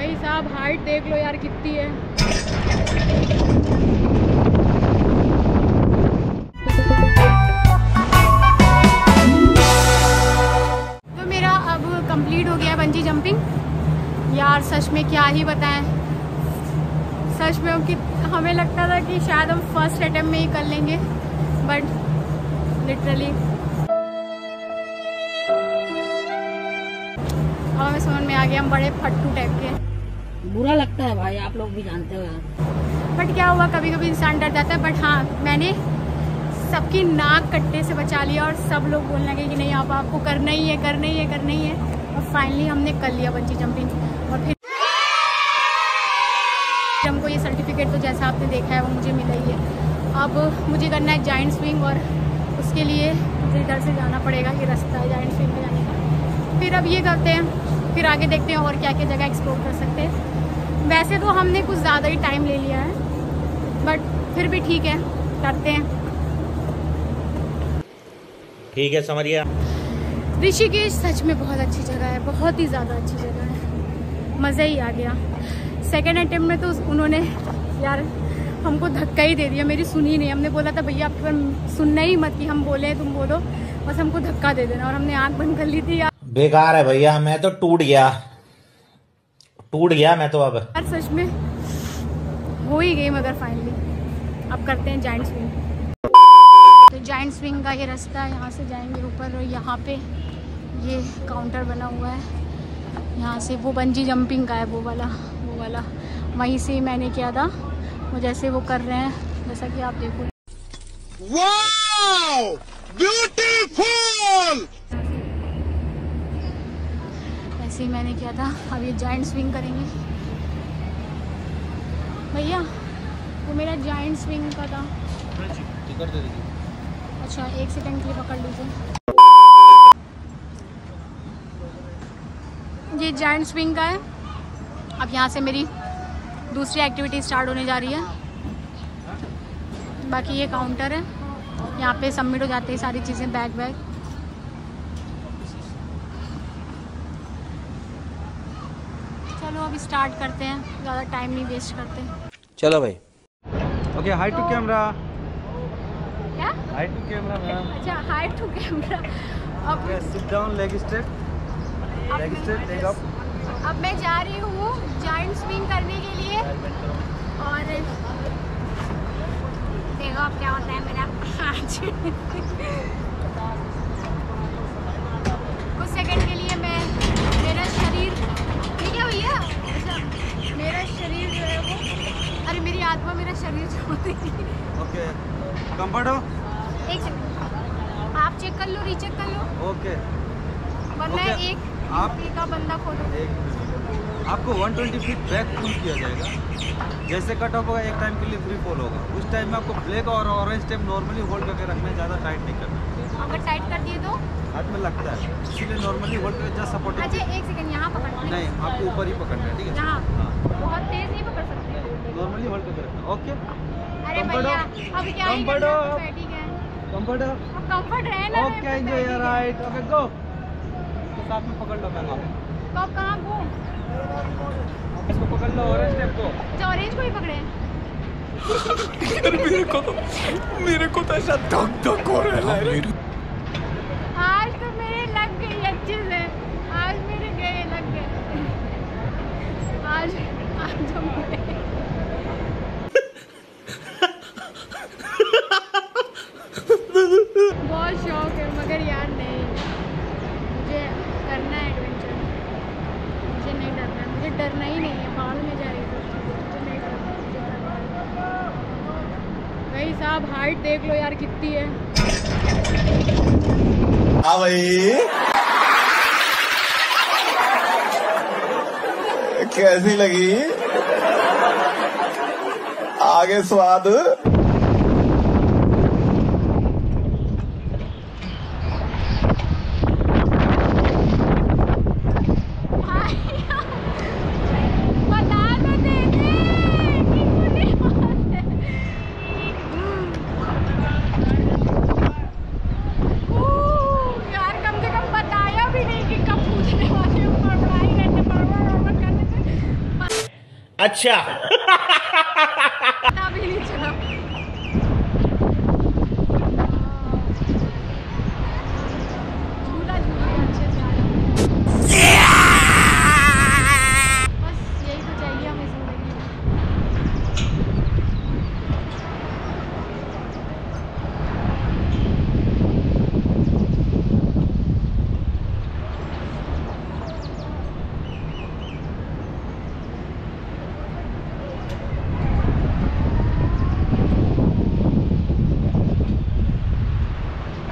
भाई साहब हाइट देख लो यार कितनी है। तो मेरा अब कंप्लीट हो गया बंजी जंपिंग यार सच में क्या ही बताएँ। सच में कि हमें लगता था कि शायद हम फ़र्स्ट अटेम्प्ट में ही कर लेंगे बट लिटरली हमें समझ में आ गया, हम बड़े फट्टू टाइप के बुरा लगता है भाई, आप लोग भी जानते हो बट क्या हुआ? कभी कभी इंसान डर जाता है बट हाँ मैंने सबकी नाक कट्टे से बचा लिया और सब लोग बोलने लगे कि नहीं, आप, आपको करना ही है, करना ही है, करना ही है। और फाइनली हमने कर लिया बंजी जंपिंग और फिर हमको ये सर्टिफिकेट तो जैसा आपने देखा है, वो मुझे मिला ही है। अब मुझे करना है जॉइंट स्विंग और उसके लिए मुझे इधर से जाना पड़ेगा, ये रास्ता है जॉइंट स्विंग में जाने का। फिर अब ये करते हैं, फिर आगे देखते हैं और क्या क्या जगह एक्सप्लोर कर सकते हैं। वैसे तो हमने कुछ ज़्यादा ही टाइम ले लिया है बट फिर भी ठीक है करते हैं। ठीक है समरिया। ऋषिकेश सच में बहुत अच्छी जगह है बहुत ही ज़्यादा अच्छी जगह है। मज़ा ही आ गया। सेकेंड अटेम्प्ट में तो उन्होंने यार हमको धक्का ही दे दिया मेरी सुनी नहीं हमने बोला था भैया आपके बार सुनना ही मत कि हम बोले तुम बोलो। बस हमको धक्का दे देना और हमने आँख बंद कर ली थी यार। बेकार है भैया मैं तो टूट गया। टूट गया मैं तो अब। यार सच में हो ही गई मगर फाइनली अब करते हैं जाइंट स्विंग तो जाइंट स्विंग का ये रास्ता है यहाँ से जाएँगे ऊपर और यहाँ पे ये काउंटर बना हुआ है। यहाँ से वो बंजी जंपिंग का है वो वाला वो वाला। वहीं से ही मैंने किया था। वो जैसे वो कर रहे हैं जैसा कि आप देखो। ऐसे ही मैंने किया था। अब ये जॉइंट स्विंग करेंगे। भैया, वो मेरा जॉइंट स्विंग का था। अच्छा एक सेकंड के लिए पकड़ लीजिए। ये जॉइंट स्विंग का है। अब यहाँ से मेरी दूसरी एक्टिविटी स्टार्ट होने जा रही है। बाकी ये काउंटर है। यहाँ पे सबमिट हो जाती है सारी चीज़ें बैग बैग चलो अब स्टार्ट करते हैं। ज़्यादा टाइम नहीं वेस्ट करते। चलो भाई. क्या. अच्छा हाइट टू कैमरा अब मैं जा रही हूँ जाइंट स्विंग करने के लिए। और देखो अब क्या होता है मेरा आज कुछ सेकंड के लिए मैं मेरा शरीर ठीक है भैया अच्छा मेरा शरीर जो है वो अरे मेरी आत्मा मेरा शरीर छोड़ देगी Okay. Comfort हो? एक सेकंड आप चेक कर लो रीचेक कर लो Okay. Okay, एक आप- का बंदा खोलो आपको 120 फीट बैक पुल किया जाएगा। जैसे कट ऑफ़ होगा एक टाइम के लिए फ्री फॉल होगा। उस टाइम में आपको ब्लैक और ऑरेंज टाइम नॉर्मली होल्ड करके रखना है ज़्यादा टाइट नहीं करना अगर टाइट कर दिए तो? हाथ में लगता है। इसीलिए नॉर्मली होल्ड करके जस्ट सपोर्ट अच्छा एक सेकंड यहाँ पकड़ना नहीं आपको ऊपर ही पकड़ना है ठीक है? हाँ। बहुत तेज नहीं पकड़ सकते नॉर्मली होल्ड करके रखना ओके अरे भैया अब क्या ही करना हो? है, बैठ ही कंफर्ट हो कंफर्ट रहे ना okay enjoy your right okay go साथ में पकड़ लो मैम आप कब कहाँ वो इसको पकड़ लो ऑरेंज टेप को। अच्छा ऑरेंज को ही पकड़े हैं। मेरे को तो मेरे को तो ऐसा धक धक हो रहा है आज तो मेरे लग गई अच्छे से आज मेरे गए लग गए आज आज हम गए बहुत शौक है मगर यार नहीं मुझे करना है एडवेंचर मुझे नहीं डरना है मुझे डरना ही नहीं है बाढ़ में जाएगी मुझे नहीं डरना मुझे करना है भाई साहब हाइट देख लो यार कितनी है। हाँ भाई। कैसी लगी? आगे स्वाद बता तो दे दे कि मुझे बात है। ऊ, यार कम से कम बताया भी नहीं कि कब पूछने वाले हो, बड़बड़ाई रहते, बड़बड़ बड़बड़ करने से। अच्छा पता भी नहीं चला झूला झूला अच्छे से आया बस यही तो चाहिए हमें ज़िंदगी में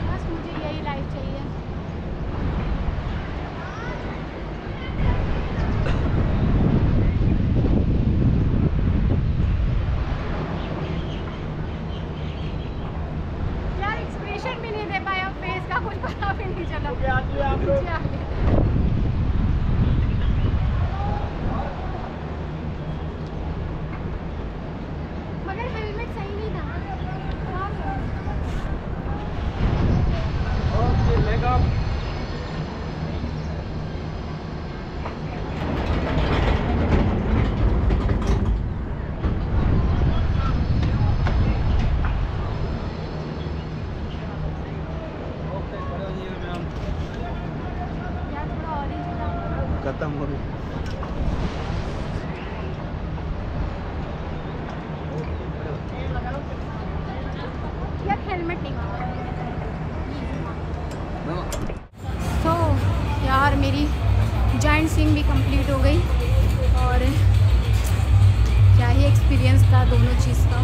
बस मुझे यही लाइफ चाहिए यार एक्सप्रेशन भी नहीं दे पाया फेस का कुछ पता भी नहीं चला नीचे आ गए। मगर हेलमेट सही नहीं था ओके लेग अप ओके खड़े हो जाइए मैम यार थोड़ा ऑरेंज था खत्म हो गई तो यार मेरी जॉइंट स्विंग भी कंप्लीट हो गई और क्या ही एक्सपीरियंस था दोनों चीज़ का।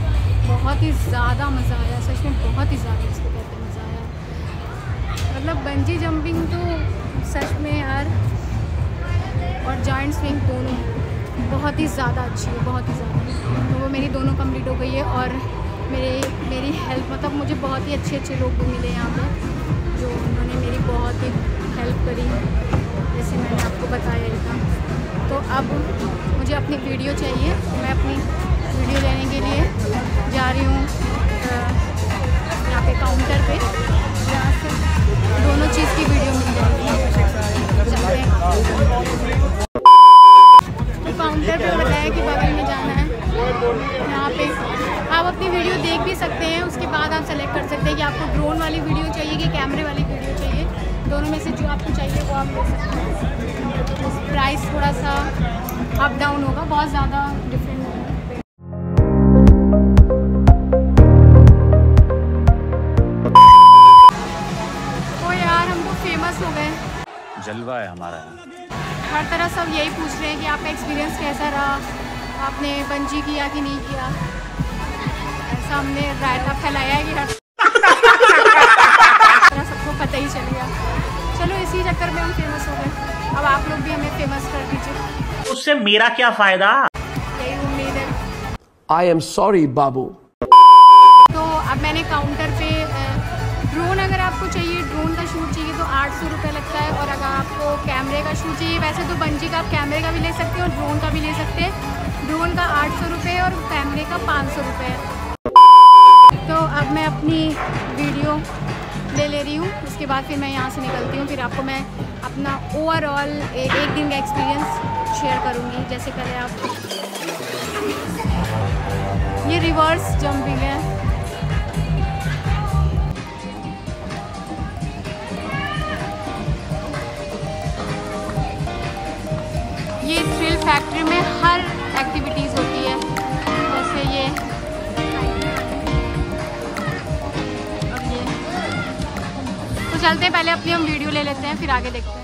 बहुत ही ज़्यादा मज़ा आया सच में बहुत ही ज़्यादा इसको कहते मज़ा आया। मतलब बंजी जंपिंग तो सच में यार और जॉइंट स्विंग दोनों बहुत ही ज़्यादा अच्छी है, बहुत ही ज़्यादा। तो वो मेरी दोनों कंप्लीट हो गई है और मेरे, मेरी हेल्प मतलब मुझे बहुत ही अच्छे अच्छे लोग मिले यहाँ पर, जो उन्होंने मेरी बहुत ही हेल्प करी, जैसे मैंने आपको बताया था। तो अब मुझे अपनी वीडियो चाहिए, मैं अपनी वीडियो देख भी सकते हैं उसके बाद आप सेलेक्ट कर सकते हैं कि आपको ड्रोन वाली वीडियो चाहिए कि कैमरे वाली वीडियो चाहिए। दोनों में से जो आपको चाहिए वो आप ले सकते हैं। प्राइस थोड़ा सा अप डाउन होगा बहुत ज़्यादा डिफरेंट है। तो फ़ेमस हो गए। जलवा है हमारा हर तरह सब यही पूछ रहे हैं कि आपका एक्सपीरियंस कैसा रहा? आपने बंजी किया कि नहीं किया? ऐसा हमने रायता फैलाया है कि हर सबको पता ही चल गया। चलो इसी चक्कर में हम फ़ेमस हो गए। अब आप लोग भी हमें फ़ेमस कर दीजिए। उससे मेरा क्या फ़ायदा? यही उम्मीद है। I am sorry, Babu. तो अब मैंने काउंटर पे ड्रोन अगर आपको चाहिए ड्रोन का शूट चाहिए तो आठ सौ रुपये लगता है। और अगर आपको कैमरे का शूट चाहिए वैसे तो बंजी का आप कैमरे का भी ले सकते हैं और ड्रोन का भी ले सकते हैं। ड्रोन का आठ सौ रुपये और कैमरे का पाँच सौ रुपये तो अब मैं अपनी वीडियो ले ले रही हूँ। उसके बाद फिर मैं यहाँ से निकलती हूँ। फिर आपको मैं अपना ओवरऑल एक दिन का एक्सपीरियंस शेयर करूँगी। जैसे पहले आप ये रिवर्स जंपिंग है। चलते हैं पहले अपनी हम वीडियो ले लेते हैं फिर आगे देखते हैं।